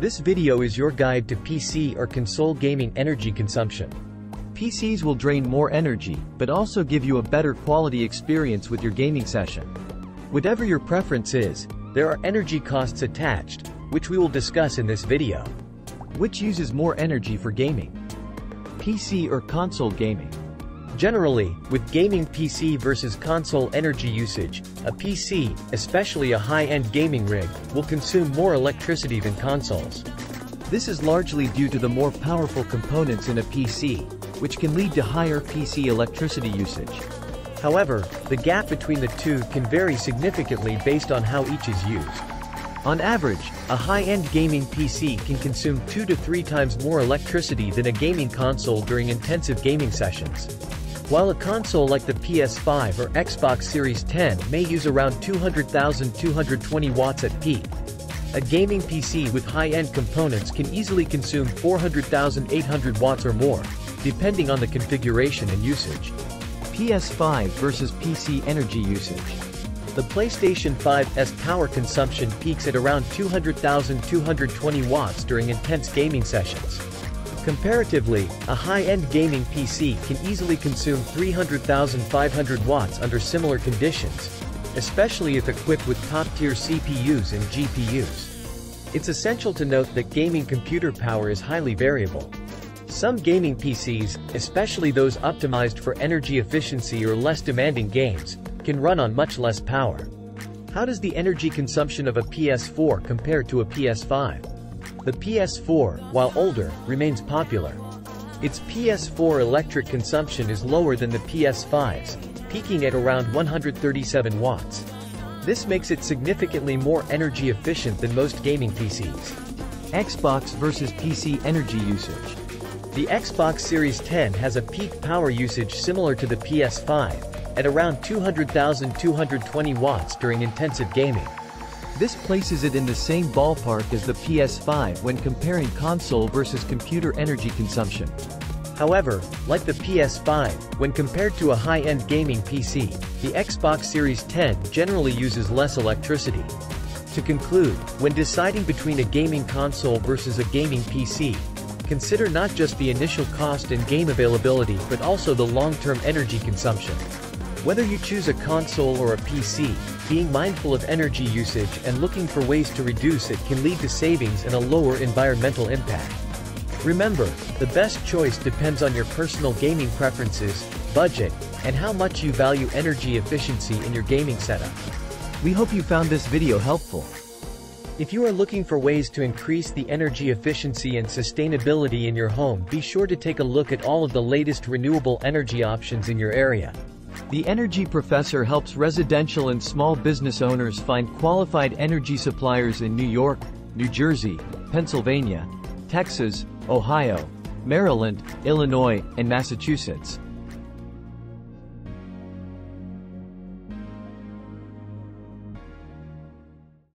This video is your guide to PC or console gaming energy consumption. PCs will drain more energy, but also give you a better quality experience with your gaming session. Whatever your preference is, there are energy costs attached, which we will discuss in this video. Which uses more energy for gaming? PC or console gaming? Generally, with gaming PC versus console energy usage, a PC, especially a high-end gaming rig, will consume more electricity than consoles. This is largely due to the more powerful components in a PC, which can lead to higher PC electricity usage. However, the gap between the two can vary significantly based on how each is used. On average, a high-end gaming PC can consume 2 to 3 times more electricity than a gaming console during intensive gaming sessions. While a console like the PS5 or Xbox Series 10 may use around 200,000 220 watts at peak, a gaming PC with high-end components can easily consume 400,000 800 watts or more, depending on the configuration and usage. PS5 versus PC energy usage. The PlayStation 5's power consumption peaks at around 200,000 220 watts during intense gaming sessions. Comparatively, a high-end gaming PC can easily consume 300,500 watts under similar conditions, especially if equipped with top-tier CPUs and GPUs. It's essential to note that gaming computer power is highly variable. Some gaming PCs, especially those optimized for energy efficiency or less demanding games, can run on much less power. How does the energy consumption of a PS4 compare to a PS5? The PS4, while older, remains popular. Its PS4 electric consumption is lower than the PS5's, peaking at around 137 watts. This makes it significantly more energy efficient than most gaming PCs. Xbox versus PC energy usage. The Xbox Series 10 has a peak power usage similar to the PS5, at around 200,000 220 watts during intensive gaming. This places it in the same ballpark as the PS5 when comparing console versus computer energy consumption. However, like the PS5, when compared to a high-end gaming PC, the Xbox Series 10 generally uses less electricity. To conclude, when deciding between a gaming console versus a gaming PC, consider not just the initial cost and game availability but also the long-term energy consumption. Whether you choose a console or a PC, being mindful of energy usage and looking for ways to reduce it can lead to savings and a lower environmental impact. Remember, the best choice depends on your personal gaming preferences, budget, and how much you value energy efficiency in your gaming setup. We hope you found this video helpful. If you are looking for ways to increase the energy efficiency and sustainability in your home be sure to take a look at all of the latest renewable energy options in your area. The Energy Professor helps residential and small business owners find qualified energy suppliers in New York, New Jersey, Pennsylvania, Texas, Ohio, Maryland, Illinois, and Massachusetts.